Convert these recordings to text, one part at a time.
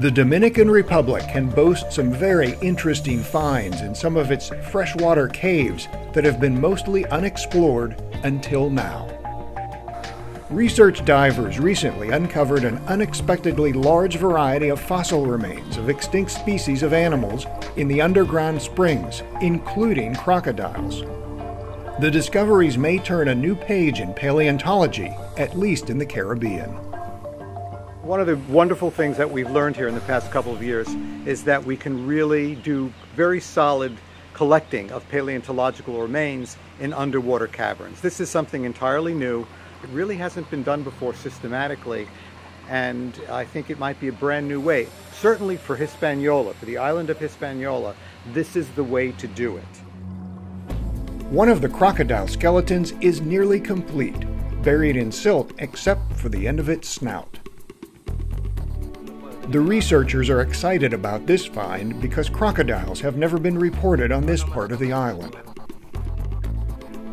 The Dominican Republic can boast some very interesting finds in some of its freshwater caves that have been mostly unexplored until now. Research divers recently uncovered an unexpectedly large variety of fossil remains of extinct species of animals in the underground springs, including crocodiles. The discoveries may turn a new page in paleontology, at least in the Caribbean. One of the wonderful things that we've learned here in the past couple of years is that we can really do very solid collecting of paleontological remains in underwater caverns. This is something entirely new. It really hasn't been done before systematically, and I think it might be a brand new way. Certainly for Hispaniola, for the island of Hispaniola, this is the way to do it. One of the crocodile skeletons is nearly complete, buried in silt except for the end of its snout. The researchers are excited about this find because crocodiles have never been reported on this part of the island.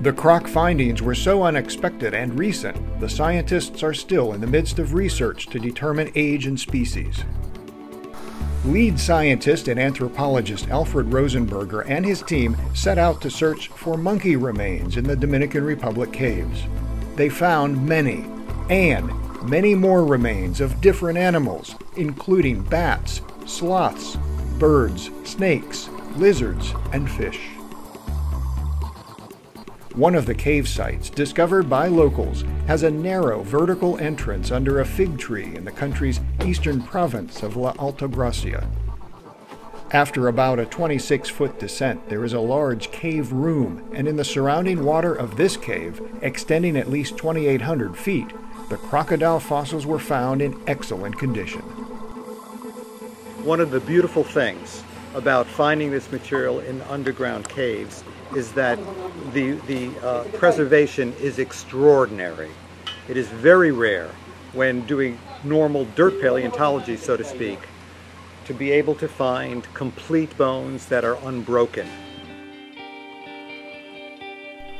The croc findings were so unexpected and recent, the scientists are still in the midst of research to determine age and species. Lead scientist and anthropologist Alfred Rosenberger and his team set out to search for monkey remains in the Dominican Republic caves. They found many, and many more remains of different animals, including bats, sloths, birds, snakes, lizards, and fish. One of the cave sites, discovered by locals, has a narrow vertical entrance under a fig tree in the country's eastern province of La Altagracia. After about a 26 foot descent, there is a large cave room, and in the surrounding water of this cave, extending at least 2,800 feet, the crocodile fossils were found in excellent condition. One of the beautiful things about finding this material in underground caves is that the, the uh, preservation is extraordinary. It is very rare when doing normal dirt paleontology, so to speak, to be able to find complete bones that are unbroken.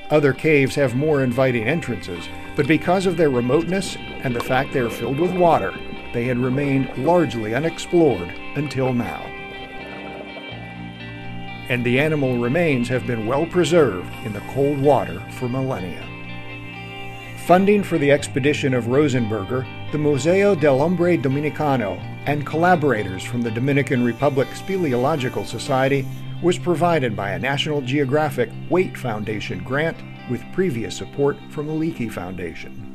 Other caves have more inviting entrances, but because of their remoteness and the fact they are filled with water, they had remained largely unexplored until now. And the animal remains have been well preserved in the cold water for millennia. Funding for the expedition of Rosenberger, the Museo del Hombre Dominicano, and collaborators from the Dominican Republic Speleological Society was provided by a National Geographic Waitt Foundation grant with previous support from the Leakey Foundation.